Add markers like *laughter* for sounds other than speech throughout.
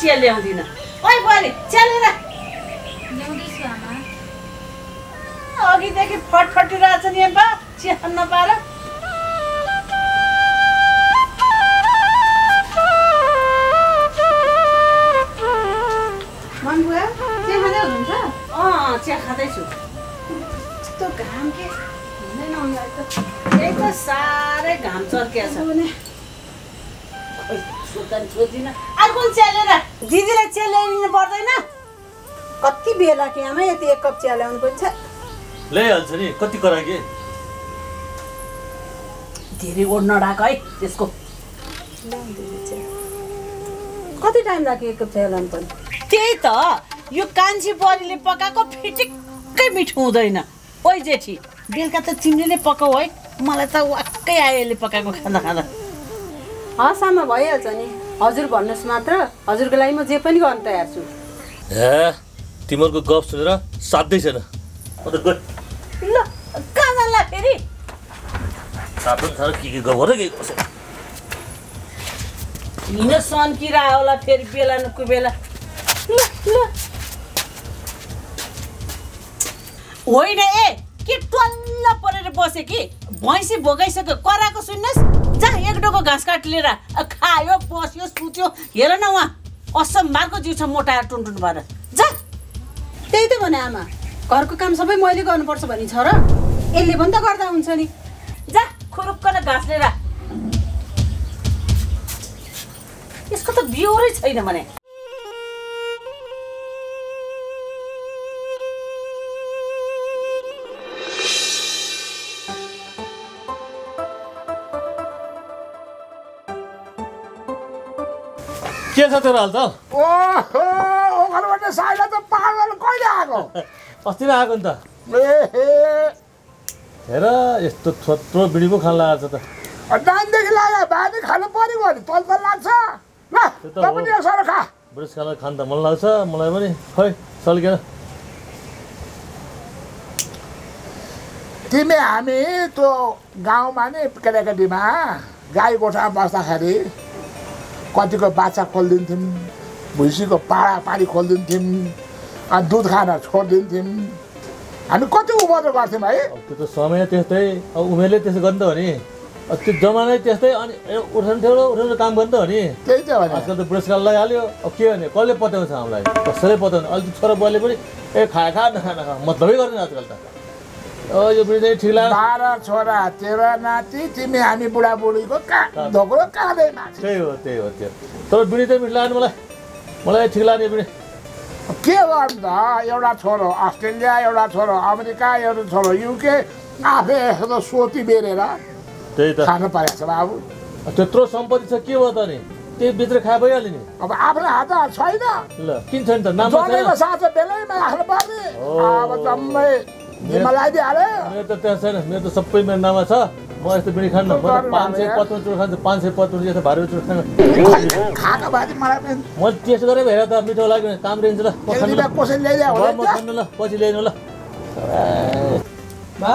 चिया ल्याउँदिनँ। ओइ बुहारी चिया लिएर। अघिदेखि फटफटिरहेछ नि बा चिया खान नपाएर मन बुवा चिया खाँदै हुनुहुन्छ? अँ चिया खाँदैछु। यस्तो घाम के? हुँदैन उनीहरू त। त्यही त साह्रै घाम चर्किया छ। भने सोध्दा नि सोधिनँ अर्को चिया लिएर दिदीलाई चिया ल्याइदिनु पर्दैन। कति बेला कि आमा यति एक कप चिया ल्याउनु पर्छ। ल्याइहाल्छ नि कति करा के? धेरै ओढ नढाक है त्यसको। कति टाइम लाग्यो एक कप चिया ल्याउनु पर्ने? त्यही त यो कान्छी बरीले पकाएको फिटिक्कै मिठो हुँदैन। ओइ जेठी बेलुका त तिमीले नै पकाऊ है। मलाई त वाक्कै आयो यसले पकाएको खाँदा खाँदा हस् आमा भइहाल्छ नि। हजुर भन्नुहोस् मात्र हजुरको लागि म जे पनि गर्न तयार छु। हे तिमीहरूको गफ सुनेर साध्यै छैन। ल कहाँ फेरि? के के गफ गर्दै के कसो हिँड सन्किरा होला फेरि बेला न कुबेला। ल ल। होइन ए के टल्ल परेर बसे कि? भैँसी भोगाइसक्यो। कराएको सुन्नुहोस्। जा एक डोको घाँस काट लिएर खायो बस्यो सुत्यो। हेर न उहाँ असम मार्को जिउ छ मोटाएर टुनटुन भएर। जा। त्यही त भने आमा। घरको काम सबै मैले गर्नुपर्छ भनी छ र। यसले पनि त गर्दा हुन्छ नि। जा खुरुक्क र घाँस लिएर। यसको त बिहोरै छैन भने। छ तेरो हाल त ओखरबाट साइला त पागल कहिले आएको अस्ति नै आएको नि त ए हेर यस्तो थोत्रो बिडी पो खान लागेको छ त दानदेखि लाग्यो बानी खानु परेको नि तल तल लाग्छ ल त पनि खा बुढेसकाललाई खान त मन लाग्छ मलाई पनि खै सल्केन तिमी हामी त्यो गाउँमा नि केटाकेटीमा गाई गोठामा बस्दाखेरि कतिको बाछा खोलिदिन्थ्यौँ भुइँसीको पाडा पाडी खोलिदिन्थ्यौँ अनि दुध खान छोडिदिन्थ्यौँ। हामी कति उमर गर्थ्यौँ है त्यो त समय त्यस्तै अब उमेरले त्यसो गर्नु त हो नि। अब त्यो जमानै त्यस्तै अनि उठाउनु थियो उठाउनु काम गर्नु त हो नि। त्यही त भने। आजकल त बुढेसकाल लगाइहाल्यो अब के गर्ने कसले पत्याउँछ हामीलाई? कसैले पत्याउनु अहिले त छोरा बुहाले पनि ए खा खा नखा नखा मतलबै गर्दैन आजकल त। बाह्र छोरा तेह्र नाति तिमी हामी बुढाबुढीको कहाँ धोक्रो काँदैमा त्यही हो त्यही हो त्यो तर बिडी चाहिँ मिठो लाग्यो मलाई। मलाई ठिक बिडी के गर्नु त एउटा छोरो अस्ट्रेलिया एउटा छोरो अमेरिका एउटा छोरो युके आफै यस्तो सोती बेरेर त्यही त। खानु परेको छ बाबु। त्यत्रो सम्पत्ति छ के भयो त नि? त्यही भित्र खाए भइहाल्यो नि। अब आफ्नो हात छैन। ल किन छैन त नाम साथो बेलैमा राख्नु पर्ने। अब जम्मै मेरो त त्यहाँ छैन। मेरो त सबै मेरो नाममा छ। म यस्तो बिडी खान्न म त पाँच सय पचपन्न चुर खान्छु। पाँच सय पचपन्न जस्तो भारी चुर पनि म टेस्ट गरेर हेर त मिठो लाग्यो। भने काम दिन्छ ल म ल पछि ल्याइनु ल। बा।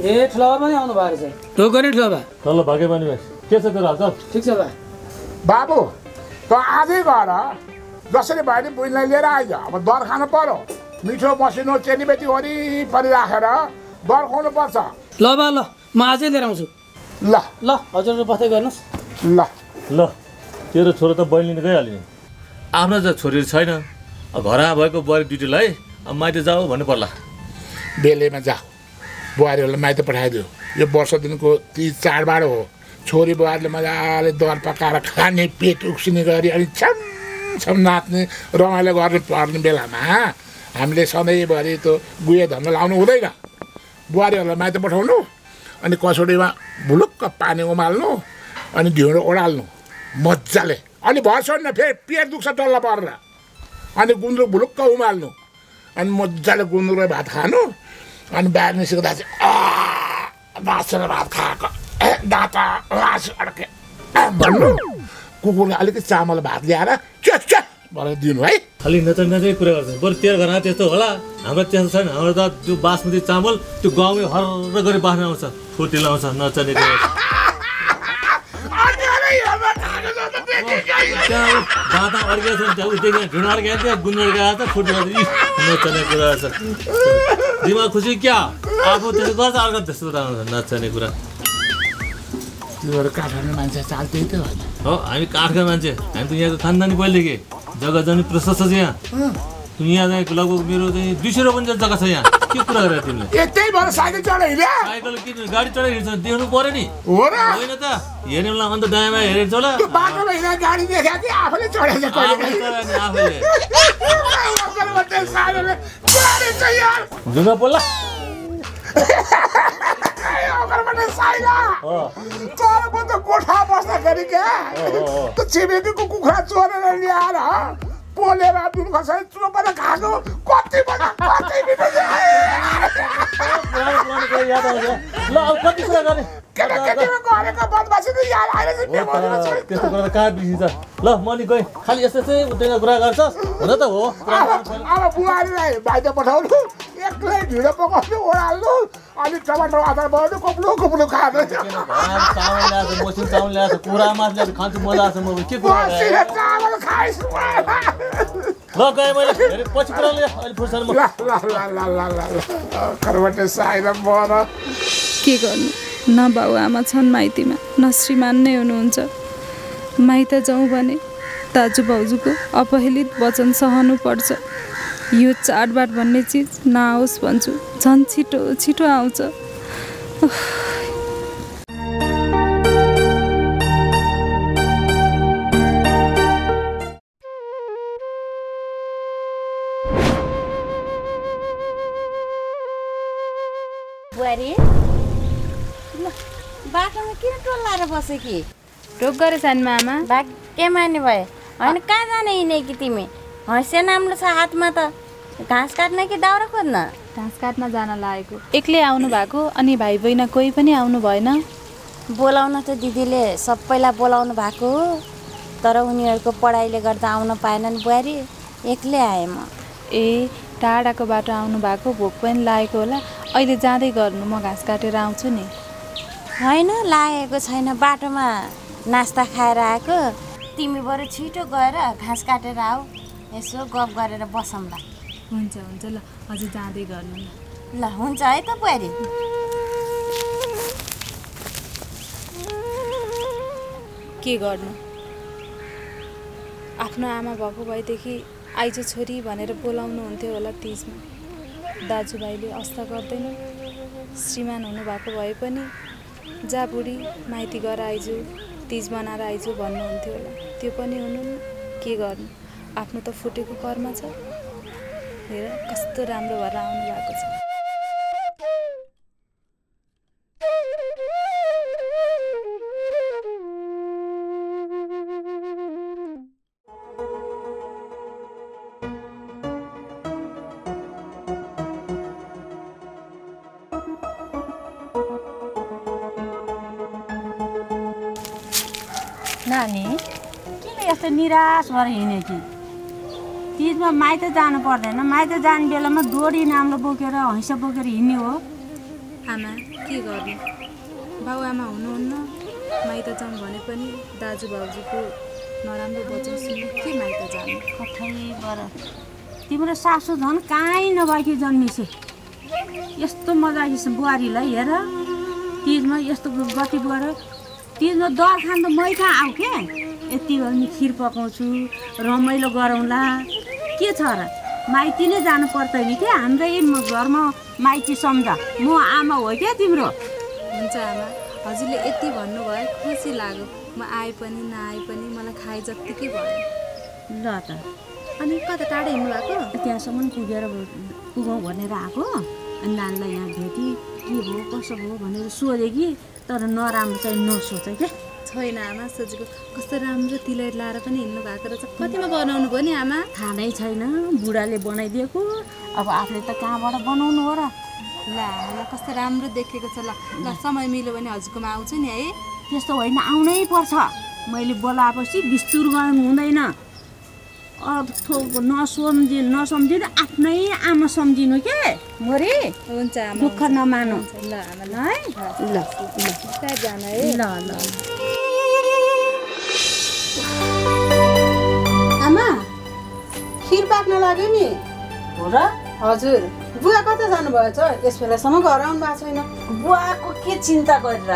ए ठुला पनि आउनु भएको रहेछ। ढोको नि ठुला बा ल ल भाग्यमानी भाइ। के छ तेरो हालचाल ठिक छ बा। बाबु त आजै गएर जसरी भयो नि बुझ्नलाई लिएर आइज। अब दर खानु पर्यो। मिठो मसिनो चेलीबेटी वरिपरि राखेर दर खुवाउनु पर्छ ल बा ल म आजै लिएर आउँछु ल ल हजुर बस्दै गर्नुहोस् ल ल तेरो छोरो त बहिनी लिन गइहाल्यो नि आफ्नो त छोरीहरू छैन घरमा भएको बुहारी ड्युटीलाई अब माइती जाऊ भन्नु पर्ला बेलेमा जा बुहारीहरूलाई माइत पठाइदियो यो वर्ष दिनको तिज चाडबाड हो छोरी बुहारीले मजाले दर पकाएर खाने पेट उक्सिने गरी अनि छम छम नाच्ने रमाइलो गर्ने पर्ने बेलामा हामीले सधैँभरि त्यो गुहे धन्दा लाउनु हुँदैन। बुहारीहरूलाई माइत पठाउनु अनि कसौडीमा भुलुक्क पानी उमाल्नु अनि ढिँडो ओडाल्नु। मजाले अनि भर्छन् फेरि पेट दुख्छ डल्ला परेर। अनि गुन्द्रुक भुलुक्क उमाल्नु। अनि मजाले गुन्द्रुक भात खानु। अनि बाहिर निस्किँदा चाहिँ आ बाँचेर भात खाएको। दाता लास अड्के। भन्नु। कुकुरले अलिकति चामल भात ल्याएर च्या च्या भनेर दिनु है। खालि नचाइ नचाइ कुरा गर्छ बरु तेरो घरमा त्यस्तो होला। हाम्रो त्यस्तो छैन। हाम्रो त त्यो बासमती चामल त्यो गाउँमै हर गरी बाँच्न आउँछ। फुर्ती लाउँछ नचाने कुरा अनि त्यहाँ दाँता अड्केको छ नि त्यहाँ उठेको ढुँड अड्केको थियो गुन्ड अड्केको छ फुट नचल्ने कुरा छ दिमाग खुसी क्या? आफू त्यसो गर्छ अर्को त्यस्तो राम्रो छ नचल्ने कुरा। त्यो काठमाडौँ मान्छे चाल त्यही त होइन हो हामी काठका मान्छे। हामी त यहाँको खानदानी पहिलेदेखि जग्गा जमिन प्रशस्त छ यहाँ। यहाँ चाहिँ लगभग मेरो चाहिँ दुई सय रुपियाँ चाहिँ जग्गा छ यहाँ। के कुरा गरेर तिमीले? यतै भएर साइकल चढ हिँड्या? साइकल किन? गाडी चढाइ हिँड्छ देख्नु पऱ्यो नि। होइन त हेर्ने बेला अन्त दायाँमा हेरेको छ होला। बाटोमा हिँड्दा गाडी देखाएको थिएँ आफूले चढेछ आफूले चढायो नि आफूले। साइकलले बुहारी चाहिँ यार ढुङ्गा पोल्ला। *laughs* म त गोठा बस्दाखेरि क्या हो, हो। त्यो छिमेकीको कुखुरा चोरेर ल्याएर पोलेर दुध खसाइ चुरोबाट खाएको कति ल अब कति कुरा गर्ने त्यस्तो कुरा त कहाँ बिर्सिन्छ? ल म नि गएँ। खालि यस्तो चाहिँ उठेर कुरा गर्छ। हुन त हो पुरानो अब अब बुहारीलाई बाहिर पठाउनु। एक्लै ढिँडो पकाउनु अनि टमाटर अचार बनाउनु कोप्लो कोप्लो खानु। मसिन चामल ल्याएको छ कुखुरा मासु ल्याएको छ, खान्छु मजा आएको छ म के कुरा बसिएर गरेँ? चामल खाइस् ल गएँ मैले। फेरि पछि कुरा लिएँ अहिले फुर्सदमा। ल ल ल ल ल ल ल। घरबाट साइर बर के गर्नु? न बाबुआमा छन् माइतीमा न श्रीमान नै हुनुहुन्छ। माइत जाउँ भने दाजु भाउजूको अपहेलित वचन सहनु पर्छ। यो चाडबाड भन्ने चिज नआओस् भन्छु। झन् छिटो छिटो आउँछ। बाटोमा किन टोल्लाएर बस्यो कि? ढोक गरेछन् मामा। भाग्य माने भयो होइन कहाँ जाने हिँडे कि तिमी? हँसिया नाम्लो छ हातमा त। घाँस काट्न कि दाउरा खोज्न? घाँस काट्न जान लागेको। एक्लै आउनु भएको अनि भाइ बहिनी कोही पनि आउनु भएन। बोलाउन त दिदीले सबैलाई बोलाउनु भएको हो। तर उनीहरूको पढाइले गर्दा आउन पाएनन् बुहारी। एक्लै आएँ म। ए टाढाको बाटो आउनु भएको भोक पनि लागेको होला। अहिले जाँदै गर्नु म घाँस काटेर आउँछु नि। होइन लागेको छैन। बाटोमा नास्ता खाएर आएको। तिमी बरु छिटो गएर घाँस काटेर आऊ। यसो गफ गरेर बसौँला हुन्छ हुन्छ। ल हजुर जाँदै गर्नु ल। ल हुन्छ है त बुहारी। के गर्नु? आफ्नो आमा भएको भएदेखि आइज छोरी भनेर बोलाउनु हुन्थ्यो होला तिजमा। दाजुभाइले अस्ता गर्दैन। श्रीमान हुनुभएको भए पनि जा बुढी माइती गएर आइजु तिज मनाएर आइजु भन्नुहुन्थ्यो होला। त्यो पनि हुनु के गर्नु? आफ्नो त फुटेको कर्म छ। हेर कस्तो राम्रो भएर आउनु भएको छ। नानी किन यस्तो निराश भएर हिँड्यो कि? तिजमा माइत जानु पर्दैन। माइत जाने बेलामा डोरी नाम्लो बोकेर हैँसा बोकेर हिँड्ने हो। आमा के गर्नु? बाबुआमा हुनुहुन्न। माइत जाउँ भने पनि दाजु भाउजूको नराम्रो सुन्नु। के माइत जानु? कठैबाट तिम्रो सासू झन् कहीँ नभएकी जन्मिसे। यस्तो मजा बुहारीलाई हेर। तिजमा यस्तो गति गएर तिजमा दर खान त मै कहाँ आऊ के? यति बेला नि खिर पकाउँछु रमाइलो गरौँला। के छ र? माइती नै जानु पर्दैन के? हाम्रै म- घरमा माइती सम्झ। म आमा हो क्या तिम्रो? हुन्छ आमा। हजुरले यति भन्नुभयो खुसी लाग्यो। म आए पनि नआए पनि मलाई खाए जत्तिकै भयो। ल त। अनि कता टाढा हिँड्नु भएको? त्यहाँसम्म पुगेर पुगौँ भनेर आएको। अनि नानीलाई यहाँ भेटेँ के भयो कसो भयो भनेर सोधेँ कि तर नराम्रो चाहिँ नसोच क्या छैन आमा सोचेको कस्तो राम्रो तिलै लाएर पनि हिँड्नु भएको रहेछ। कतिमा बनाउनु भयो नि आमा? थाहा नै छैन बुढाले बनाइदिएको। अब आफूले त कहाँबाट बनाउनु हो र? ल कस्तो राम्रो देखेको छ ल ल समय मिल्यो भने हजुरकोमा आउँछु नि है। त्यस्तो होइन आउनै पर्छ। मैले बोलाएपछि बिस्तुर गर्नु हुँदैन। अर्थको नसम्झि नसम्झि आफ्नै आमा सम्झिनु के? मोरी हुन्छ दुःख नमानु। ल है? ल आमा खिर पाक्न लाग्यो नि? हो र? हजुर। बुवा कता जानुभएछ? यस बेलासम्म घर आउनु भएको छैन। बुवाको के चिन्ता गरेर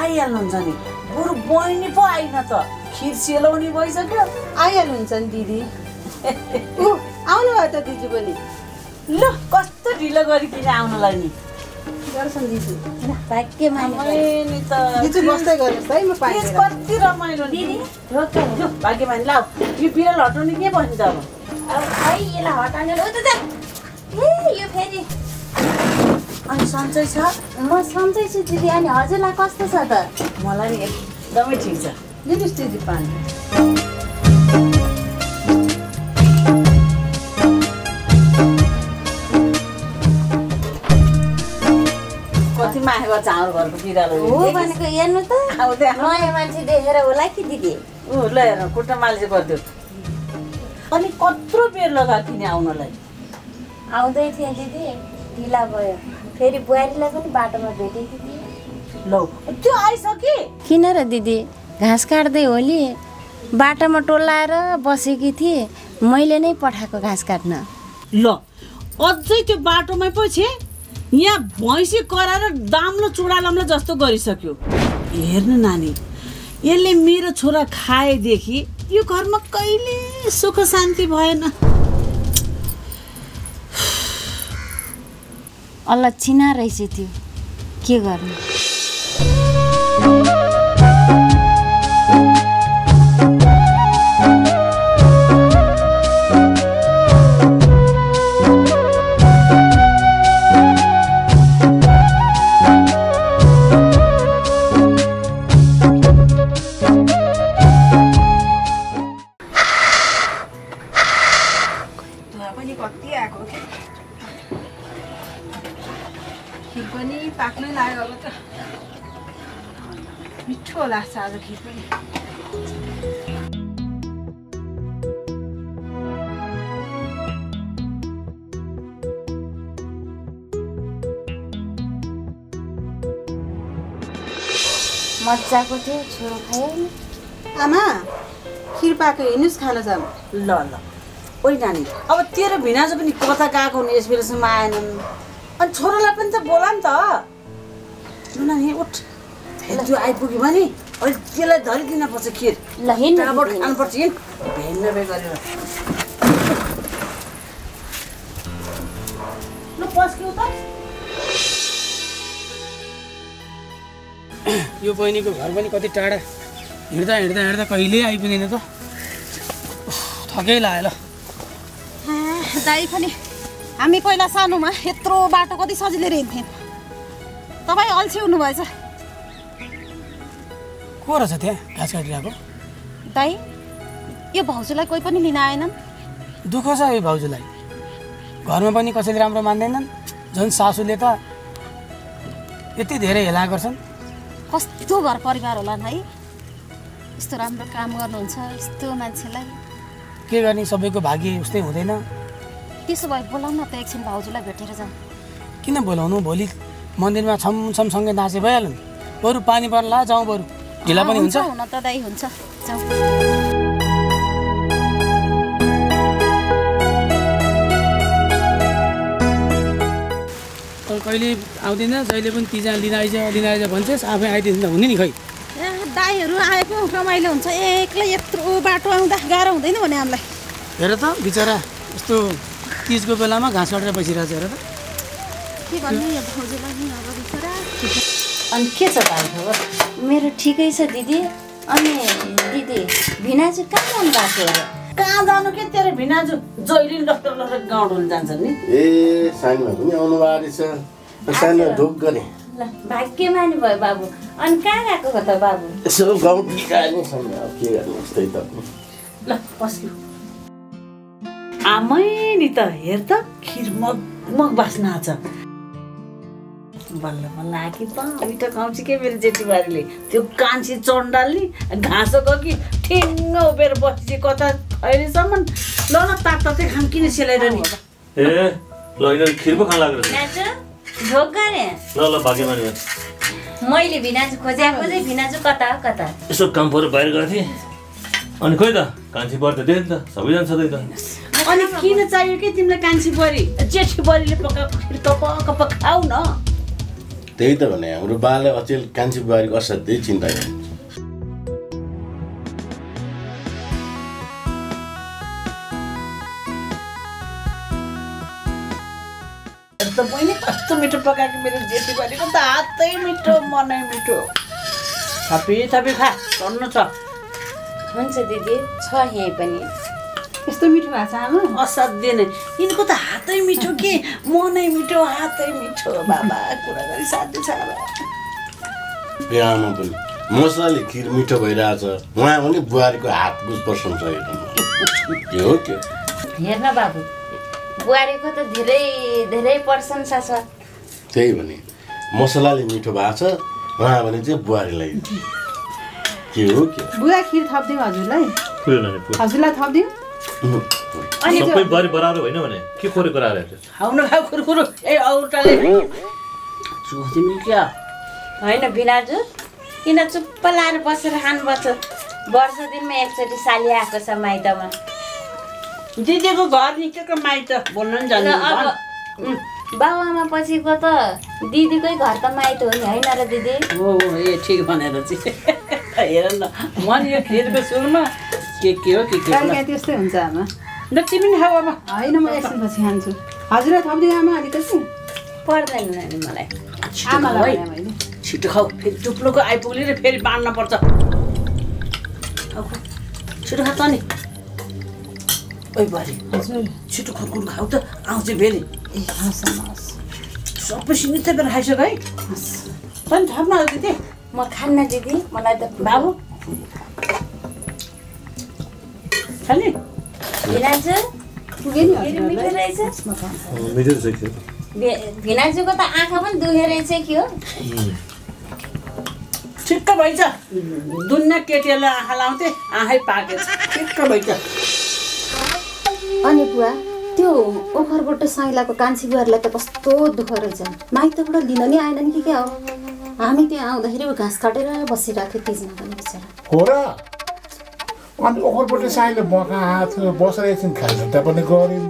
आइहाल्नुहुन्छ नि? बरु बहिनी पो आइन त। खिर सेलाउने भइसक्यो। आइहाल्नुहुन्छ नि दिदी। ऊ आउनुभयो त दिदी पनि। ल कस्तो ढिलो गरिकन आउनलाई नि। कति रमाइलो भाग्यमानी यो बिरल हटाउने के भन्नु त अब? खै यसलाई हटाउने हो त ए यो फेरि। अनि सन्चै छ? म सन्चै छु दिदी। अनि हजुरलाई कस्तो छ त? मलाई नि एकदमै ठिक छ। दिदी पानी कति माया गर्छ हाम्रो घरको बिरालो हो भनेको हेर्नु त। नयाँ मान्छे देखेर होला कि दिदी। ऊ ल हेर खुट्टा मालिस गरिदियो। अनि कत्रो बेर लगाएको किन आउनलाई। आउँदै थिएँ दिदी ढिला भयो। फेरि बुहारीलाई पनि बाटोमा भेटेकी थिएँ लौ। त्यो आइसके। किन र दिदी? घाँस काट्दै होली बाटोमा टोलाएर बसेकी थिएँ। मैले नै पठाएको घाँस काट्न। ल अझै त्यो बाटोमै पो छे यहाँ भैँसी कराएर दाम्लो चुडालाम्लो जस्तो गरिसक्यो। हेर्नु नानी यसले मेरो छोरा खाएदेखि यो घरमा कहिले सुख शान्ति भएन। अल्ल चिना रहेछ त्यो। के गर्नु? मजाको थियो छोरो खायो। नि आमा खिर पाएको हिँड्नुहोस् खान जाऊँ। ल ल। ओइ नानी अब तेरो भिनाजु पनि कता गएको हुने यस बेलासम्म आएनन् अनि छोरालाई पनि त बोला नि त। लु नानी उठ। त्यो आइपुग्यो भने अहिले त्यसलाई धरिदिन पर्छ खिर। ल दिदी। खानुपर्छ हिँड। भेन्न भए गरेर। ल पस्क्यौ त। यो बहिनीको घर पनि कति टाढा। हिँड्दा हिँड्दा हिँड्दा कहिले आइपुग्दैन त? थकै लाग्यो ल दाई पनि हामी पहिला सानोमा यत्रो बाटो कति सजिलै हिँड्थ्यौँ तपाईँ अल्छी हुनुभएछ। को रहेछ त्यहाँ? घाँस काटिरहेको? दाई यो भाउजूलाई कोही पनि लिन आएनन्? दुःख छ यो भाउजूलाई। घरमा पनि कसैले राम्रो मान्दैनन्। झन् सासूले त यति धेरै हेला गर्छन्। कस्तो घर परिवार होला है? यस्तो राम्रो काम गर्नुहुन्छ यस्तो मान्छेलाई। के गर्ने सबैको भाग्य उस्तै हुँदैन। त्यसो भए बोलाउन न त एकछिन भाउजूलाई भेटेर जाउँ किन बोलाउनु? भोलि मन्दिरमा छमछमसँगै नाचे भइहाल्यो नि। बरु पानी पर्ला जाउँ बरु। ढिला पनि हुन्छ। हुन त दाई हुन्छ। जाउँ। अब कहिले आउँदैन जहिले पनि तिजा लिन आइज लिन आइज भन्छस् आफै आइदिन्छ त हुने नि खै। ए, दाईहरू आए पो रमाइलो हुन्छ। एक्लै यत्रो बाटो आउँदा गाह्रो हुँदैन भने हामीलाई। हेर त बिचरा यस्तो तिजको बेलामा घाँस काटेर बसिरहेको छ हेर त। के भन्ने यो भाउजूलाई नि अब बिचरा? अनि के छ त खबर? मेरो ठिकै छ दिदी। अनि दिदी भिना चाहिँ कहाँ जानु भएको कहाँ जानु के? तेरो भिनाजु जहिले डक्टर लगेर गाउँ डुल्न जान्छन् नि। ए सानीमा पनि आउनु भएको रहेछ। सानो ढोक गरे ल भाग्यमानी भयो बाबु। अनि कहाँ गएको त बाबु? यसो गाउँठी गए नि सानो अब के गर्नु उस्तै त। ल पस्क्यौ आमै नि त हेर त खिर मग मग बास्ना छ। बल्ल बल्ल आकी त मिठो खुवाउँछ के मेरो जेठीबारीले? त्यो कान्छी चण्डाल नि घाँसो कि ठिङ्ग उभिएर बसेपछि कता अहिलेसम्म ल ल तात तातै खान किन सेलाएर नि ए ल यिनीहरू खिर पो खान रहेछ। भिनाजु ढोक गरे। ल ल भाग्यमानी। मैले भिनाजु खोजे खोजे भिनाजु कता हो कता? यसो काम पऱ्यो बाहिर गएको थिएँ। अनि खोइ त कान्छी पर्छ त्यही त सबैजना छँदै त। अनि किन चाहियो कि तिमीलाई कान्छी बुहारी जेठी बुहारीले पकाएको खिर कप कप खाऊ न। त्यही त भने हाम्रो बाले अचेल कान्छी बुहारीको असाध्यै चिन्ता गर्नुहुन्छ त बहिनी कस्तो मिठो पकाएको मेरो जेठी बुहारीको त हातै मिठो मनै मिठो। थपी थपी खा सर्नु छ। हुन्छ दिदी छ यहीँ पनि। यस्तो मिठो भएको छ आमा? असाध्य नै। यिनको त हातै मिठो के? मनै मिठो हातै मिठो बाबा कुरा गरी साध्य छ आमा। पनि। मसलाले खिर मिठो भइरहेछ। उहाँ पनि बुहारीको हात बुझ प्रशंसा हेर्नु के हो के? हेर्न बाबु। बुहारीको त धेरै धेरै प्रशंसा छ। त्यही भने मसलाले मिठो भएको छ उहाँ भने चाहिँ बुहारीलाई के हो के बुवा खिर थपिदिउँ हजुरलाई। हजुरलाई थपिदिउँ। सबै बारी बराबर होइन भने के खोरे गराएर हेर्छ खाउ न खाऊ कुरकुरु ए औटाले। तिमी क्या? होइन बिनाजु किन चुप्प लाएर बसेर खानुपर्छ? वर्ष दिनमा एकचोटि साली आएको छ माइतमा। दिदीको घर निकेको माइत बोल्नु नि जान्नु अब बाबुआमा पछिको त दिदीकै घर त माइत हो नि होइन र दिदी? हो हो ए ठिक भनेर चाहिँ। हेर न म नि यो खिरको सुरुमा के के हो के के त्यस्तै हुन्छ आमा। ल तिमी नि खाऊ अब होइन म एकछिनपछि खान्छु। हजुरलाई थपिदिउँ आमा अलिकति पर्दैन नानी मलाई। आमालाई छिटो खाऊ फेरि टुप्लोको आइपुग्ने र फेरि बाँड्न पर्छ। खाऊ, खाऊ। छिटो खा त नि। ओइ बुहारी छिटो खुर्कुर खाऊ त आउँछ फेरि सबै सिमित बेला खाइसक है पनि थप्न हो दिदी म खान्न दिदी मलाई त बाबु खाने भिनाजुको त आँखा पनि दुखे रहेछ कि हो ठिक्क भइछ दुनियाँ केटीहरूलाई आँखा लाउँथे आँखै पाकेछ ठिक्क भइछ अनि बुवा त्यो ओखरबाट साइलाको कान्छी बुहारीलाई त कस्तो दुःख रहेछ। माइतबाट लिन नि आएन नि कि क्या हो? हामी त्यहाँ आउँदाखेरि घाँस काटेर बसिरहेको थियो तिजमा पनि बिचरा। हो र? अनि ओखरपट्टि साइले मका आएको थियो बसेर एकछिन खाइसक्दा पनि गऱ्यौँ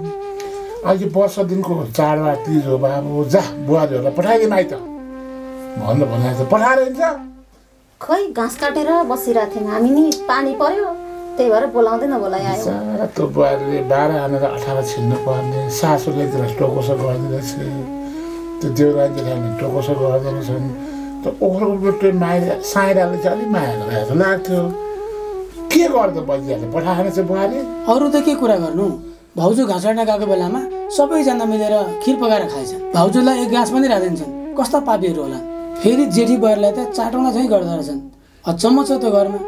अहिले वर्ष दिनको चाडबाड तिज हो बाबु जा बुहारीहरूलाई पठाइदिउँ आइ त। भन्नु भने त पठाएर खै घाँस काटेर बसिरहेको थियौँ हामी नि पानी पर्यो। त्यही भएर बोलाउँदै नबोलाइ आयो। सारा त्यो बुहारीले बाह्र आनेर अठार छिन्नु पर्ने सासूले त्यसलाई टोकोसो गर्दो रहेछ त्यो देउराजी खाने टोकोसो गर्दो रहेछन् त्यो ओखरपट्टि माया साइराले चाहिँ अलिक माया गरेर जस्तो लाग्थ्यो। के गर्दो बजिहाल्यो पठाएन चाहिँ बुहारी? अरू त के कुरा गर्नु? भाउजू घाँस गएको बेलामा सबैजना मिलेर खिर पकाएर खाएछन्। भाउजूलाई एक घाँस पनि राखिदिन्छन्। कस्ता पापीहरू होला। फेरि जेठी बरलाई त चाटौँला चाहिँ गर्दो रहेछन्। अचम्म छ त्यो घरमा।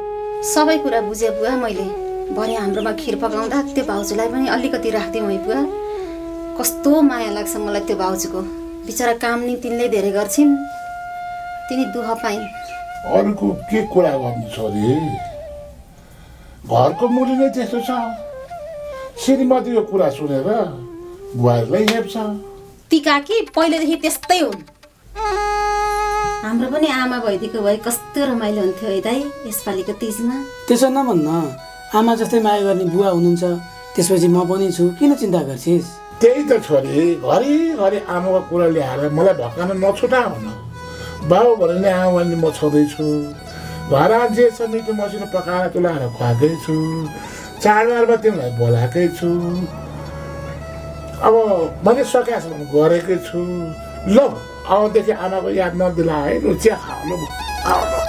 सबै कुरा बुझेँ बुवा मैले। भरे हाम्रोमा खिर पकाउँदा त्यो भाउजूलाई पनि अलिकति राखिदिउँ है बुवा। कस्तो माया लाग्छ मलाई त्यो भाउजूको। बिचरा काम नि तिनले धेरै गर्छिन्। तिनी दुःख पाइन्। अरूको के कुरा गर्नु छोरी घरको मुली नै त्यस्तो छ। श्रीमतीको कुरा सुनेर बुहारीलाई हेप्छ। ती काकी पहिलेदेखि त्यस्तै हुन्। हाम्रो पनि आमा भइदिएको भए कस्तो रमाइलो हुन्थ्यो है दाइ यसपालिको तिजमा। त्यसो नभन्न आमा जस्तै माया गर्ने बुवा हुनुहुन्छ त्यसपछि म पनि छु किन चिन्ता गर्छिस्? त्यही त छोरी घरिघरि आमाको कुरा ल्याएर मलाई भकान नछुटा हुन बाबु भने नि आमा भने म छँदैछु। घर जे छ मिठो मसिनो पकाएर तुलाएर खुवाएकै छु चाडबाडमा तिमीलाई बोलाएकै छु। अब मैले सकेसम्म गरेकै छु। ल। अबदेखि आमाको याद नदिला है लु चिया खाऊ ल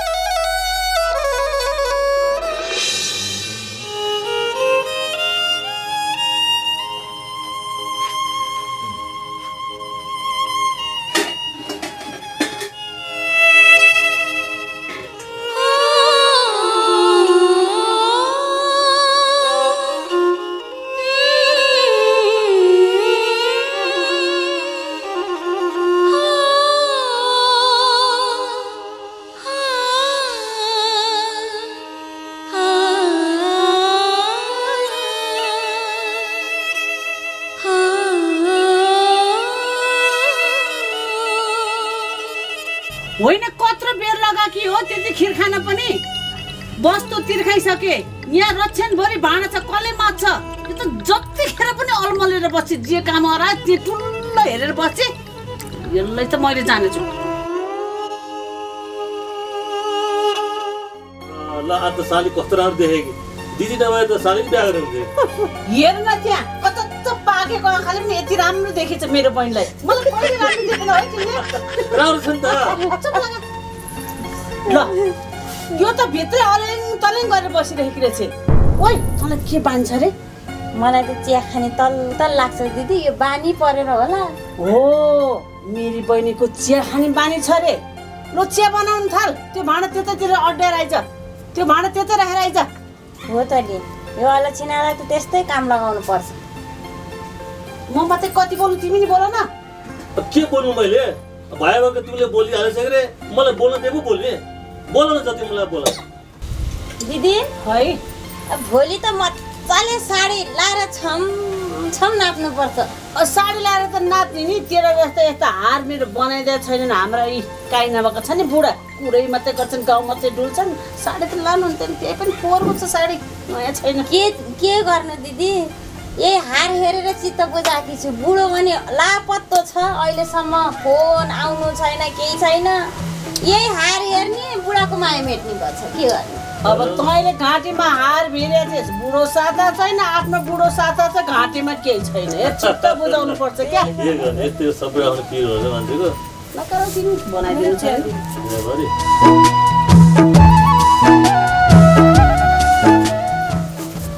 त्यो टुल्लो हेरेर बस्छ यसलाई त मैले जानेछु। ल आज त साली कस्तो राम्रो देखेँ कि दिदी नभए त साली बिहा गरेर हुन्थ्यो हेर न त्यहाँ कता पाकेको आँखाले पनि यति राम्रो देखेछ मेरो बहिनीलाई। मलाई राम्रो छ नि त। ल यो त भित्रै अलेङ तलेङ गरेर बसिरहेको रहेछ। ओइ तँलाई के बान्छ रे? मलाई त चिया खाने तल तल लाग्छ दिदी यो बानी परेर होला। हो मेरी बहिनीको चिया खाने बानी छ रे। ल चिया बनाउनु थाल त्यो भाँडा त्यतैतिर अड्डाएर आइज। त्यो भाँडा त्यतै राखेर आइज। हो त नि यो अलक्षिणालाई त त्यस्तै काम लगाउनु पर्छ। म मात्रै कति बोल्नु तिमी नि बोल न। के बोल्नु मैले? भयो भएको तिमीले बोलिहालेछ रे मलाई बोल्न पो बोल्ने। बोल न जति मलाई बोल। दिदी है। अब भोलि त मजाले साडी लाएर छम छम नाप्नुपर्छ साडी लाएर त नाच्ने नि तेरो जस्तो यस्तो हार मेरो बनाइदिएको छैनन् हाम्रा यी काहीँ नभएको छ नि बुढा। कुरै मात्रै गर्छन् गाउँ मात्रै डुल्छन्। साडी त लानुहुन्थ्यो नि त्यही पनि पोहोरको छ साडी नयाँ छैन। के के गर्नु दिदी? यही हार हेरेर चित्त बुझाएकी छु। बुढो भने लापत्तो छ अहिलेसम्म फोन आउनु छैन केही छैन। यही हार हेर्ने बुढाको माया मेट्ने गर्छ। के गर्नु? अब तैँले घाँटीमा हार भिरेको थिएस् बुढो साता छैन आफ्नो बुढो साता छ घाँटीमा केही छैन। हे चित्त बुझाउनु पर्छ क्या। के गर्ने? यस्तो सबै पिर हुन्छ मान्छेको।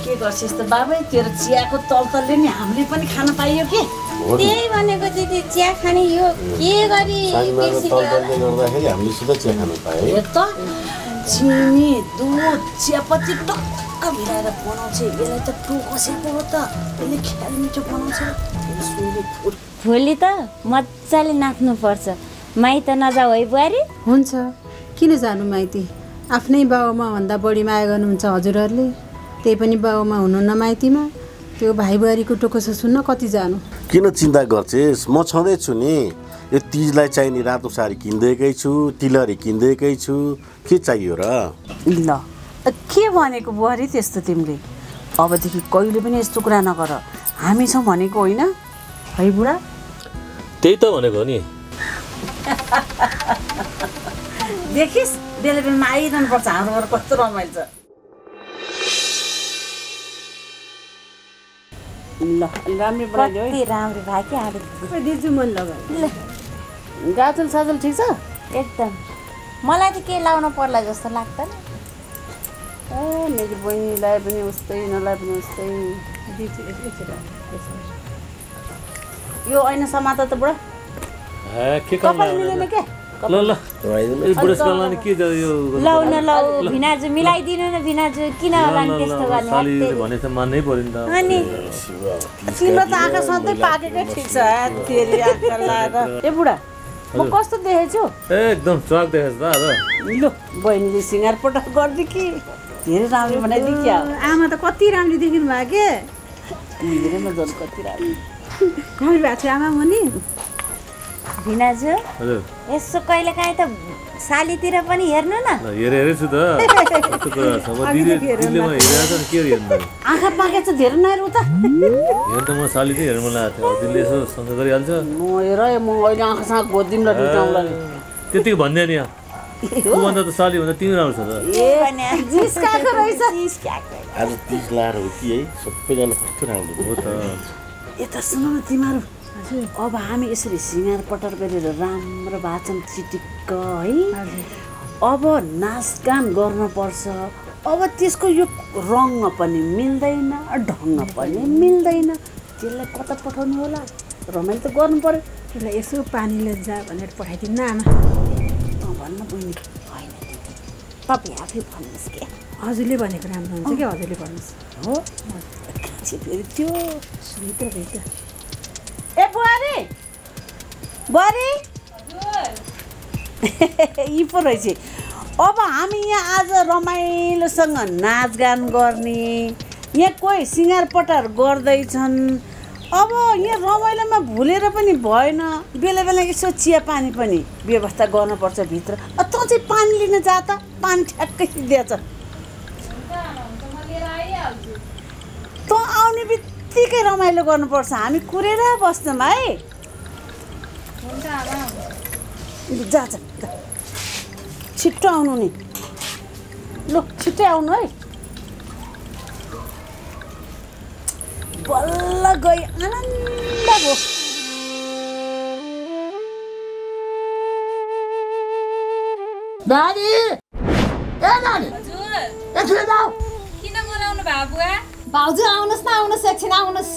के गर्छस् त बाबै? तेरो चियाको तलतलले नि हामीले पनि खान पाइयो के? त्यही भनेको दिदी चिया खाने यो के गरी हामीले सिधै चिया खानु पायो। हे त चिनी दुध चियापत्ती टक्क भिराएर बनाउँछ। यसलाई त टोकसेको हो त। यसले ख्याल मिठो बनाउँछ। भोलि त मजाले नाच्नुपर्छ। माइत नजाऊ है बुहारी? हुन्छ। किन जानु माइती? आफ्नै बाउमा भन्दा बढी माया गर्नुहुन्छ हजुरहरूले। त्यही पनि बाउमा हुनुहुन्न माइतीमा। त्यो भाइ बुहारीको टोकोसो सुन्न कति जानु? किन चिन्ता गर्छेस्? म छँदैछु नि। यो तिजलाई चाहिने रातो साडी किनिदिएकै छु तिलहरी किनिदिएकै छु। के चाहियो र? ल के भनेको बुहारी त्यस्तो तिमीले? अबदेखि कहिले पनि यस्तो कुरा नगर। हामी छौँ भनेको होइन? है बुढा? त्यही त भनेको नि। *laughs* देखिस् बेला बेलामा आइरहनु पर्छ हाम्रो घर कस्तो रमाइलो छ। ल राम्रो बनाइदियो राम्रो भयो कि आएर दिजु मन लगायो गाजल साजल ठिक छ? एकदम। मलाई त के लाउनु पर्ला जस्तो लाग्दैन। ए मेरो बहिनीलाई पनि उस्तै यिनीहरूलाई पनि उस्तै। यो ऐना समात त बुढा। भिनाजु मिलाइदिनु न भिनाजु। किन होला नि त्यस्तो गर्ने? अनि? तिम्रो त आँखा सधैँ पाकेकै ठिक छ? ए बुढा। म कस्तो देखेछु? एकदम चक देखेछ त लु बहिनीले सिँगार पटक गरिदियो कि। धेरै राम्रो बनाइदियो क्या आमा त कति राम्रो देखिनु भयो के? कति राम्रो। *laughs* राम्रो भएको छ आमा मुनि? भिनाजु हजुर। यसो कहिले काहीँ त सालीतिर पनि हेर्नु न। त। त त आँखा पाकेको छ धेरै नहेर उता हेर्नु त म साली चाहिँ हेर्नु लागेको थियो। दिदीले यसो सँग गरिहाल्छ। म हेर म अहिले आँखासँग ल डुटाउँला नि त्यतिको भन्ने नि त्योभन्दा त साली भन्दा तिमी राम्रो छ त। ए जिस्काएको रहेछ। आज तिज लाएर हो कि है सबैजना कस्तो राम्रो हो त। यता सुन न तिमीहरू। अब हामी यसरी सिँगार पटर गरेर राम्रो भाषण चिटिक्क है? अब नाचगान गर्नुपर्छ अब त्यसको यो रङ्ग पनि मिल्दैन ढङ्ग पनि मिल्दैन। त्यसलाई कता पठाउनु होला? रमाइलो त गर्नु पर्यो। त्यसलाई यसो पानीले जा भनेर पठाइदिनु न आमा। भन्न बहिनी। होइन तपाईँ आफै भन्नुहोस् के? हजुरले भनेको राम्रो हुन्छ कि? हजुरले भन्नुहोस्। हो? फेरि त्यो सुमित्र भेट्यो ए बुहारी। बुहारी। *laughs* यी पो रहेछ। अब हामी यहाँ आज रमाइलोसँग नाचगान गर्ने। यहाँ कोही सिँगार पटार गर्दैछन्। अब यहाँ रमाइलोमा भुलेर पनि भएन। बेला बेला यसो चिया पानी पनि व्यवस्था गर्नुपर्छ भित्र। तँ चाहिँ पानी लिन जा त। पानी ठ्याक्कै दिएछ तँ आउने बित्तिकै रमाइलो गर्नुपर्छ। हामी कुरेर बस्छौँ है हुन्छ आमा। जा जा जा। छिट्टो आउनु नि। लु छिट्टै आउनु है। बल्ल गई आनन्द भयो। नानी ए नानी किन बोलाउनु भयो बुवा? भाउजू आउनुहोस् न आउनुहोस् एकछिन आउनुहोस्।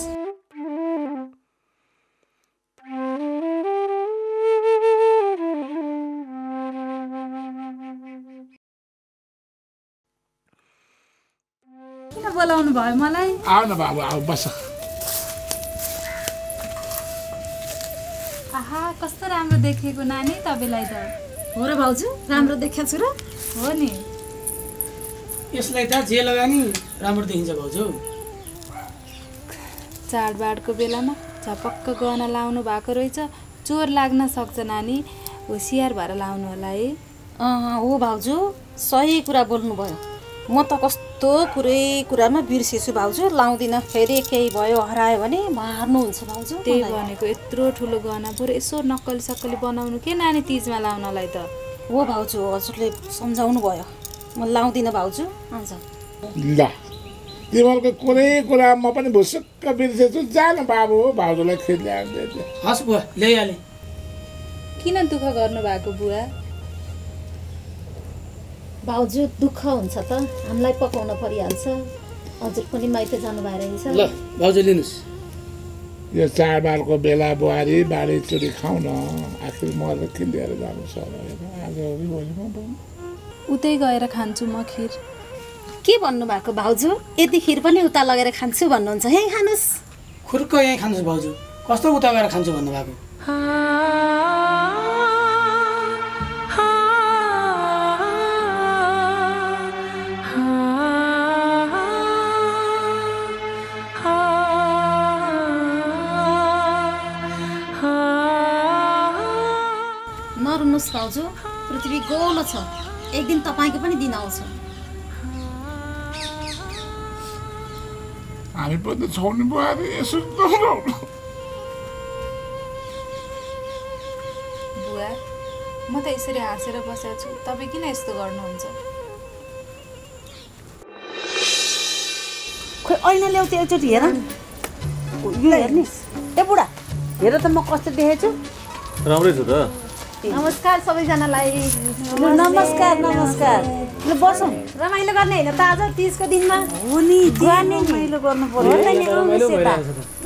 किन बोलाउनु भयो मलाई? आऊ न बाबु आऊ बस। आहा कस्तो राम्रो देखेको नानी तपाईँलाई त। हो र भाउजू राम्रो देखाएको छु र? हो नि। यसलाई त जे लगा नि राम्रो देखिन्छ भाउजू। चाडबाडको बेलामा झपक्क गहना लाउनु भएको रहेछ। चोर लाग्न सक्छ नानी होसियार भएर लाउनु होला है। अँ, हो भाउजू सही कुरा बोल्नुभयो। म त कस्तो कुरै कुरामा बिर्सेछु भाउजू लाउँदिनँ। फेरि केही भयो हरायो भने मार्नुहुन्छ भाउजू त्यही। भनेको यत्रो ठुलो गहना बरु यसो नक्कली सक्कली बनाउनु के नानी तिजमा लाउनलाई त? हो भाउजू हजुरले सम्झाउनु भयो म लाउँदिनँ भाउजू। आज ल। तिमीहरूको कुनै कुरा म पनि भुसुक्क बिर्सेछु। जा न बाबु भाउजूलाई खिर ल्याएर हस् बुवा ल्याइहालेँ। किन दुःख गर्नु भएको बुवा? भाउजू दुःख हुन्छ त। हामीलाई पकाउन परिहाल्छ। हजुर पनि माइत जानु भएर रहेछ ल भाउजू लिनुहोस्। यो चाडबाडको बेला बुहारी बाँडी चुरी खाउँ न आखिर म त के लिएर जानु छ उतै गएर खान्छु म खिर। के भन्नुभएको भाउजू? यति खिर पनि उता लगेर खान्छु भन्नुहुन्छ यहीँ खानुहोस् खुर्क यहीँ खानुहोस् भाउजू। कस्तो उता गएर खान्छु भन्नुभएको? नरुनुहोस् भाउजू पृथ्वी गोलो छ। एक दिन तपाईँको पनि दिन आउँछ। हामी पनि छौँ नि बुहारी यसो बुवा म त यसरी हाँसेर बसेको छु। तपाईँ किन यस्तो गर्नुहुन्छ? खोइ ऐना ल्याउ त्यो एकचोटि हेर यो हेर्ने ए बुढा हेर त म कस्तो देखेछु राम्रै छु त। नमस्कार सबैजनालाई। नमस्कार नमस्कार। ल बसौँ। रमाइलो गर्ने होइन त आज तिजको दिनमा? हो नि रमाइलो गर्नु पर्यो। रमाइलो भइरहेको छ त।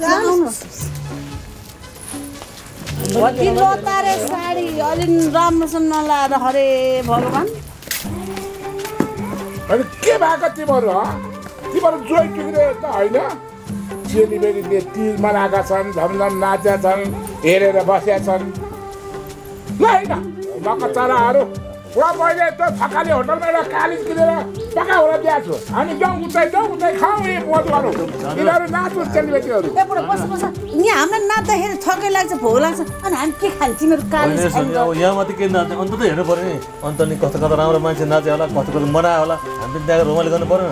भति लोतारे साडी? अलि राम्रोसँग नलाएर हरे भगवान्। अनि के भएको तिमीहरू ह? तिमीहरू जोइ टिक्रे त होइन? चेलीबेलीले तिज मनाएका छन् झमझम नाचेका छन् हेरेर बसेका छन्। Later. Bakatara aru. पुरा मैले त थकाली होटलमा एउटा कालिज किनेर पकाएर दिएको छु हामी जाउँ उतै जाउँ उतै खाउँ एक मत गरौँ तिनीहरू नाच्नु चेलीबेटीहरू ए बुढा बस बस यहाँ हामीलाई नाच्दाखेरि थकै लाग्छ भोक लाग्छ अनि हामी के खान्छ तिमीहरू काली होइन, यसो नि, अब यहाँ मात्रै के नाच्ने अन्त त हेर्नु पऱ्यो नि अन्त नि कस्तो कस्तो राम्रो मान्छे नाच्यो होला कस्तो कस्तो मनायो होला हामी पनि त्यहाँ रमाइलो गर्नु पऱ्यो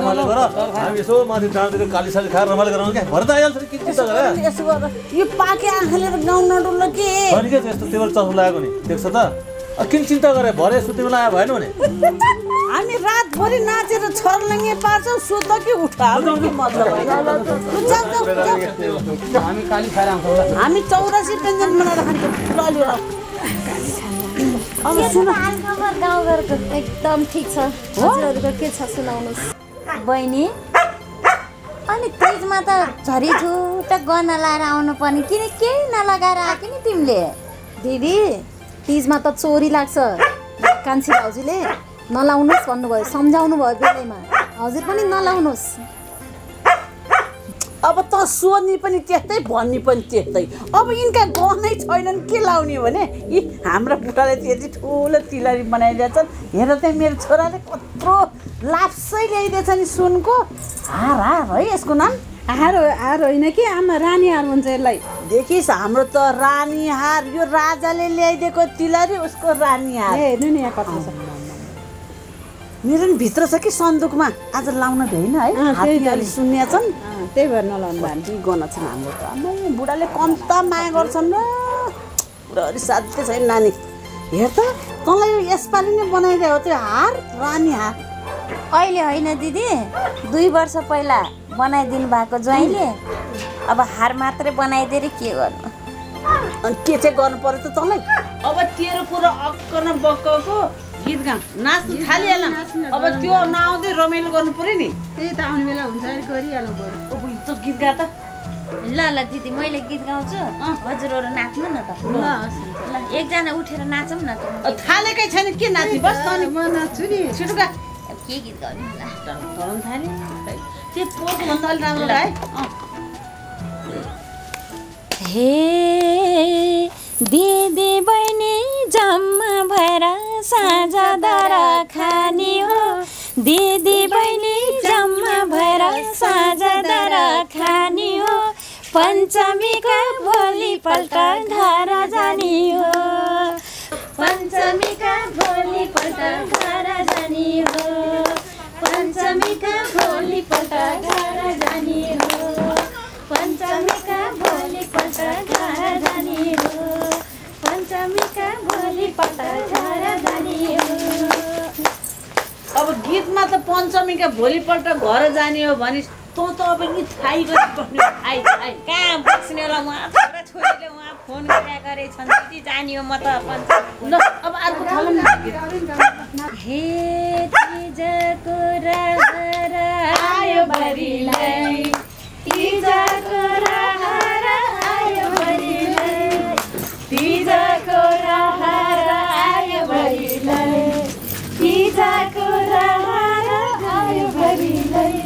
रमाइलो गर हामी यसो माथि डाँडातिर काली साली खाएर रमाइलो गराउनु क्या भरे त आइहाल्छ नि के चिन्ता गरे यसो गरेर यो पाके आँखाले त गाउँ नडुल्लो के अनि के यस्तो तिमीहरू चस्मा लागेको नि देख्छ त किन चिन्ता गरे? भरे तिमीलाई आयो भएन भने? हामी रातभरि नाचेर छर्लङ्गे पार्छौँ सुत कि उठ। हामी चौरासी व्यञ्जन बनाएर खान्छौँ। अब सुन। गाउँघरको एकदम ठिक छ। हजुरहरूको के छ सुनाउनुहोस्। बहिनी अनि तिजमा त झरिझुट गहना लाएर आउनु पर्ने किन केही नलगाएर आएको नि तिमीले? दिदी तिजमा त चोरी लाग्छ। कान्छी भाउजूले नलाउनुहोस् भन्नुभयो सम्झाउनु भयो बेलैमा। हजुर पनि नलाउनुहोस्। अब त सोध्ने पनि त्यस्तै भन्ने पनि त्यस्तै। अब यिनका गहनै छैनन् के लाउने भने? यी हाम्रा बुढाले त्यति ठुलो तिलरी बनाइदिएछन् हेर त्यहाँ मेरो छोराले कत्रो लाप्सै ल्याइदिएछ नि सुनको। हार हार है यसको नाम। हार हार होइन कि? आमा रानी हार भन्छ यसलाई। देखिस् हाम्रो त रानी हार यो राजाले ल्याइदिएको तिलरी उसको रानी हार हेर्नु नि यहाँ कस्तो छ। मेरो नि भित्र छ कि सन्दुकमा? आज लाउन भ्याइन है? अँ, त्यही त। हातले अलि नि। सुन्ने छन् त्यही भएर नलाउनु भएको कति गन छन् हाम्रो त। आमै बुढाले कम त माया गर्छन् र। बुढाहरू साध्य छैन नानी। हेर त तँलाई यो यसपालि नै बनाइदियो हो त्यो हार रानी हार अहिले होइन दिदी दुई वर्ष पहिला। बनाइदिनु भएको ज्वाइँले अब हार मात्रै बनाइदिएर के गर्नु? अनि के चाहिँ गर्नु पर्यो त तँलाई? अब तेरो कुरो अक्क न बक्कको गीत गा नाच्नु थालिहाल अब त्यो नआउँदै रमाइलो गर्नु पर्यो नि। त्यही त आउने बेला हुन्छ अरे गरिहाल्नु पर्यो। अब त गीत गा त। ल ल दिदी मैले गीत गाउँछु। हजुरहरू नाच्नु न त। ल एकजना उठेर नाचौँ न त। थालेकै छैन के नाच्ने बस त अनि। म नाच्छु नि। छिटो गा। के गीत गाउनु ल थाल्यो त्यो अलिक राम्रो हे दिदी बहिनी जम्मा भएर साझा दर खाने हो दिदी बहिनी जम्मा भएर साझा दर खाने हो पञ्चमीका भोलिपल्ट घर जाने हो पञ्चमीका भोलिपल्ट घर जाने हो पञ्चमीका भोलिपल्ट घर जाने हो पञ्चमीका भोलिपल्ट घर जाने हो पञ्चमीका भोलिपल्ट घर जाने हो अब गीतमा त पञ्चमीका भोलिपल्ट घर जाने हो भने तँ त अब नि थाइ थाइ कहाँ बस्ने होला उहाँ? छोरा छोरीले उहाँ फोन गरेका गरेछन् दिदी जाने हो म त पञ्चमी अब अर्को हे आयो बरिलाई रहर आयो बरिलाई रहर आयो बरिलाई रहर आयो बरिलाई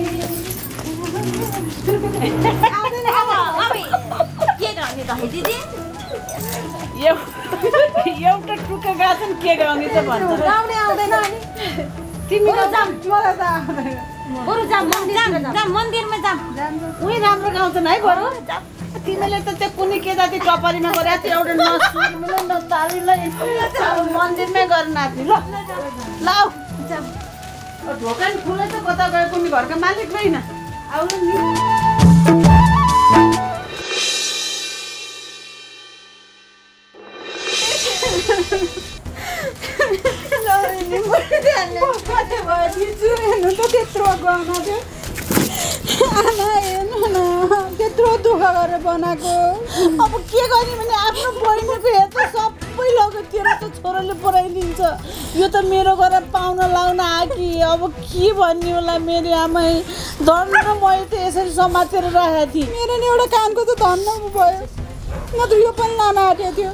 के गर्ने त है दिदी एउ- एउटा टुक्का गाछन् के गाउने त भन्छ गाउने आउँदैन अनि। तिमी त जाम मलाई त आउँदैन बरु जाम जाम जाम मन्दिरमा जाम उही राम्रो गाउँछन् है बरु? तिमीले त त्यो कुनै केदाती टपरीमा गरे त्यो एउटा मन्दिरमै गरेर नाच्ने ल। ढोका नि खुलै त कता गयो कुनै घरको मालिक होइन। आउनु नि। *laughs* हेर्नु त त्यत्रो गहना थियो आमा हेर्नु न त्यत्रो दुःख गरेर बनाएको अब के गर्ने भने आफ्नो बहिनीको हेर त सबै लगेर तेरो त छोराले पुऱ्याइदिन्छ यो त मेरो घर पाहुना लाउन आकी अब के भन्ने होला मेरो आमै धन्न मैले त यसरी समातेर राखेको थिएँ मेरो नि एउटा कानको त धन्न भयो नत्र यो पनि लान आँटेको थियो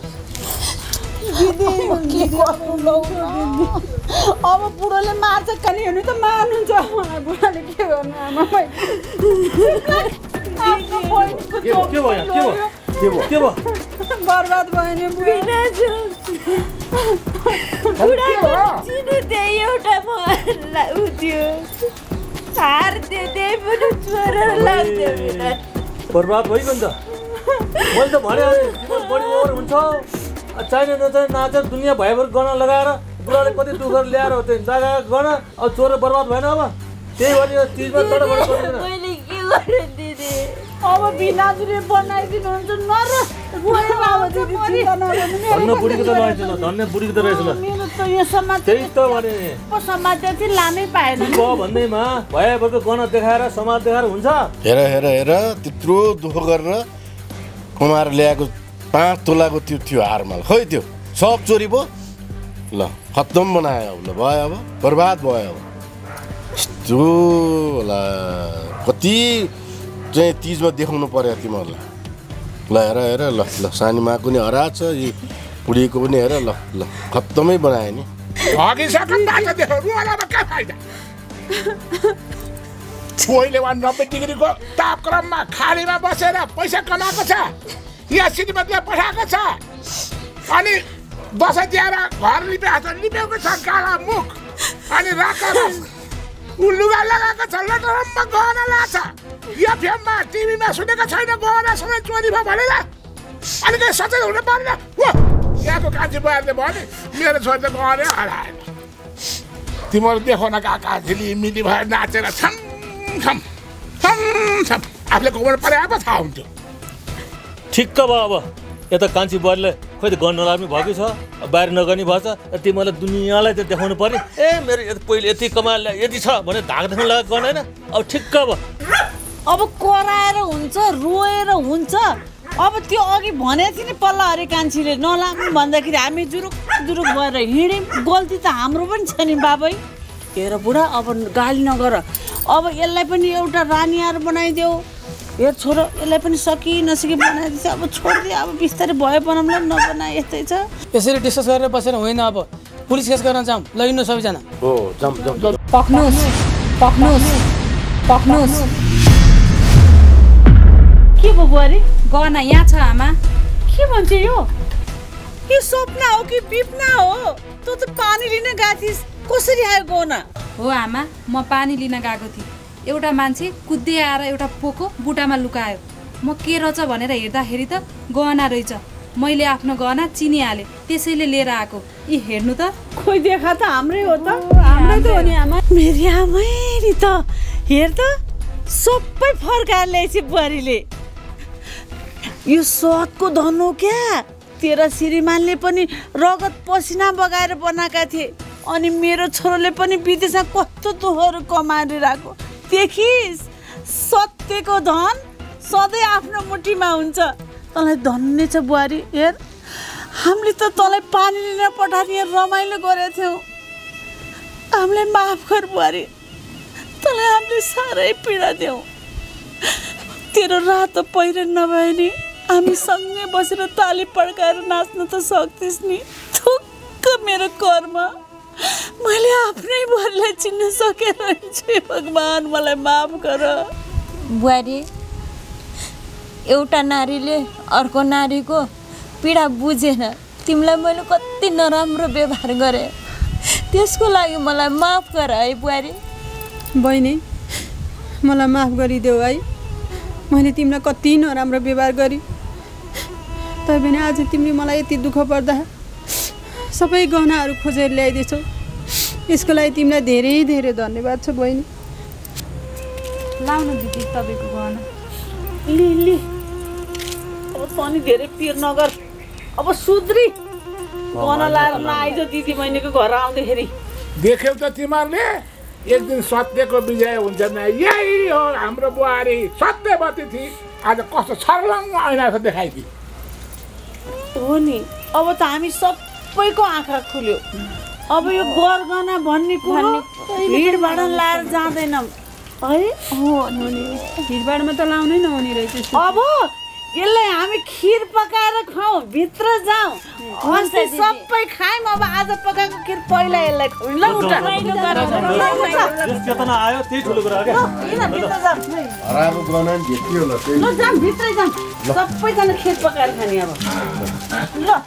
दिदी अब बुढोले मार्छ कनि हेर्नु त मार्नुहुन्छ बुढाले के गर्नु आमा बर्बाद भयो नि बुढा। बुढाको चिनो त्यही एउटा भला उ थियो हार थियो त्यही पनि छोरा लाग्थ्यो बिना। बर्बाद भइगयो नि त। मैले त भने बढी ओभर हुन्छ। चाहिने नचाहिने नाचेर दुनियाँ भयभर गर्न लगाएर बुढाले कति दुःख ल्याएर हो त्यो जग्गा गर्न अब चोर बर्बाद भएन अब। त्यही यो चिजमा अब बिनाजुले बनाइदिनुहुन्छ न र गएर *laughs* अब दिदी चिन्ता नगर्नु धन्न बुढीको त रहेछ ल धन्य बुढीको त रहेछ ल। मेरो त यो समाज त्यही त भने। समाचार चाहिँ लानै पाएन। ब भन्दैमा भयभरको गहना देखाएर समाज देखाएर हुन्छ। हेर हेर हेर त्यत्रो दुःख गरेर कमाएर ल्याएको पाँच तोलाको त्यो थियो हारमाल खै त्यो सब चोरी भयो ल खत्तम बनायो ल भयो अब बर्बाद भयो अब। यस्तो होला कति चाहिँ तिजमा देखाउनु पर्यो तिमीहरूलाई? ल हेर हेर ल ल सानीमाको नि हराएको छ यी बुढीको पनि हेर ल ल खत्तमै बनायो नि। कोहीले नब्बे डिग्रीको तापक्रममा खाडीमा बसेर पैसा कमाएको छ यहाँ श्रीमतीलाई पठाएको छ? अनि दसैँ घर लिपेको छ लिपेको छ काला मुख। अनि रातो लुगा लगाएको छ गहना लाग्छ यो फेममा टिभीमा सुनेको छैन चोरी भयो भनेर अनि सचेत हुनु हो यहाँको कान्छी बयारले भन्यो मेरो छोरी त गहनै हराएन तिमीहरू देखो न काका झिलिमिली भएर नाचेर छम छम छम आफूले घुमेर परे पो थाहा हुन्थ्यो। ठिक्क भयो अब। यता कान्छी बुहारीले खोइ त गर्न नलाग्ने भएकै छ। बाहिर नगर्ने भएछ। र तिमीलाई दुनियाँलाई त देखाउनु पर्ने। ए मेरो यति पहिले यति कमाल यति छ भने देखाउनु लगाएको गर्न होइन? अब ठिक्क अब। अब कराएर हुन्छ रोएर हुन्छ। अब त्यो अघि भनेको थियो नि पल्ला हरे कान्छीले नलाग्नु भन्दाखेरि हामी जुरुक जुरुक भएर हिँड्यौँ। गल्ती त हाम्रो पनि छ नि बाबै। हेर बुढा अब गाली नगर। अब यसलाई पनि एउटा रानीहार बनाइदेऊ। हेर छोरो यसलाई पनि सकि नसकी बनाइदिन्छ अब छोडिदियो अब बिस्तारै भयो बनाउँला नबनाए यस्तै छ। यसरी डिस्कस गरेर बसेर होइन अब। पुलिस केस गर्न जाउँ। ल हिँड्नु सबैजना। पक्नुहोस् पक्नुहोस् पक्नुहोस्। के भयो बुहारी? गहना यहाँ छ आमा। के भन्छ यो? यो सपना हो कि बिपना हो? तँ त पानी लिन गएको थिइस्। कसरी आयो गहना? हो आमा म पानी लिन गएको थिएँ। एउटा मान्छे कुद्दै आएर एउटा पोको बुटामा लुकायो। म के रहेछ भनेर हेर्दाखेरि त गहना रहेछ। मैले आफ्नो गहना चिनिहालेँ त्यसैले लिएर आएको। यी हेर्नु त। खोइ देखा त हाम्रै हो त। हाम्रै त हो। नि आमा। मेरी आमै नि त। हेर त सबै फर्काएर ल्याएछ बुहारीले। यो सतको धन हो क्या? तेरा श्रीमानले पनि रगत पसिना बगाएर बनाएका थिए। अनि मेरो छोरोले पनि विदेशमा कस्तो दुःखहरू कमाएर आएको देखिस् सत्यको धन सधैँ आफ्नो मुठीमा हुन्छ। तँलाई धन्य छ बुहारी हेर। हामीले त तँलाई पानी लिन यहाँ रमाइलो गरेको थियौँ हामीलाई माफ गर बुहारी। तँलाई हामीले साह्रै पीडा दियौँ तेरो रातो पहिरन नभए नि हामी सँगै बसेर ताली पड्काएर नाच्न त सक्थिस् नि। थुक्क मेरो कर्म। मैले आफ्नै बुहारीलाई चिन्न सकेर छु भगवान् मलाई माफ गर। बुहारी एउटा नारीले अर्को नारीको पीडा बुझेन। तिमीलाई मैले कति नराम्रो व्यवहार गरेँ। त्यसको लागि मलाई माफ गर है बुहारी। बहिनी मलाई माफ गरिदेऊ है। मैले तिमीलाई कति नराम्रो व्यवहार गरेँ। तैपनि आज तिमीले मलाई यति दुःख पर्दा सबै गहनाहरू खोजेर ल्याइदिएछौ। यसको लागि तिमीलाई धेरै धेरै धन्यवाद छ बहिनी। लाउनु दिदी तपाईँको गहना। लि लि अब तनी धेरै पिर नगर। अब सुध्री। गहना लाएर नआइज दिदी बहिनीको घर आउँदाखेरि। देख्यौ त तिमीहरूले। एक दिन सत्यको विजय हुन्छ न यही हो हाम्रो बुहारी। सत्यवती थिए आज कस्तो छर्लङ्ग ऐना छ देखाइदिए हो नि। अब त हामी सबैको आँखा खुल्यो। अब यो गरगना भन्ने कुरो भिडभाड लाएर जाँदैनौँ। है? भिडभाडमा त लाउनै नहुने रहेछ। अब यसलाई हामी खिर पकाएर खुवाउँ भित्र जाउँ अस्ति सबै खायौँ अब आज पकाएको खिर पहिला यसलाई खुवाउँ ल। सबैजना खिर पकाएर खाने अब। ल।